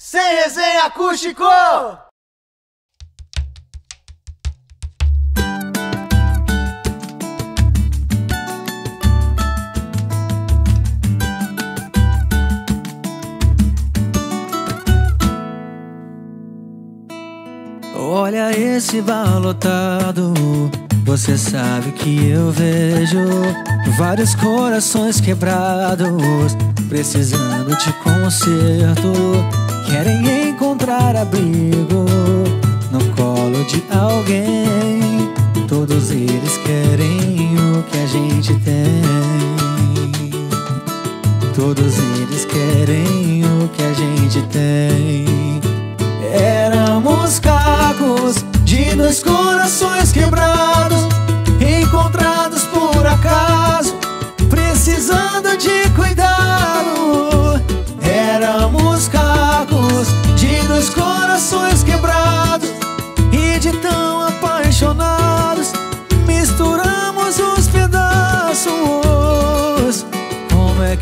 Sem resenha acústico! Olha esse bar lotado, você sabe que eu vejo vários corações quebrados, precisando de conserto, querem encontrar abrigo no colo de alguém. Todos eles querem o que a gente tem. Todos eles querem o que a gente tem. Éramos cacos de dois corações quebrados,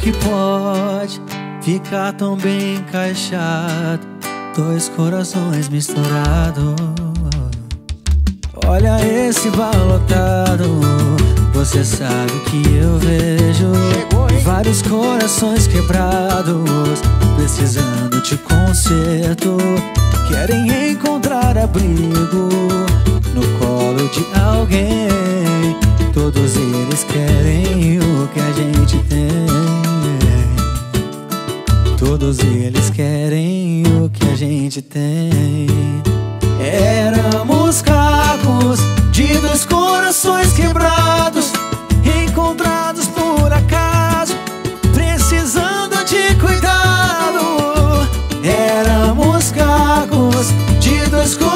que pode ficar tão bem encaixado? Dois corações misturados. Olha esse bar lotado. Você sabe que eu vejo vários corações quebrados, precisando de conserto. Querem encontrar abrigo no colo de alguém. Todos eles querem o que a gente tem. Éramos cacos de dois corações quebrados, encontrados por acaso, precisando de cuidado. Éramos cacos de dois corações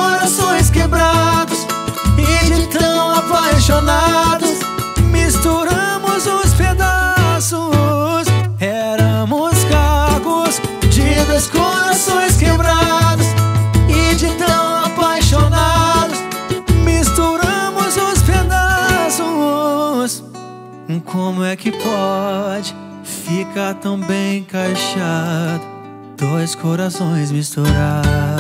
Como é que pode ficar tão bem encaixado? Dois corações misturados.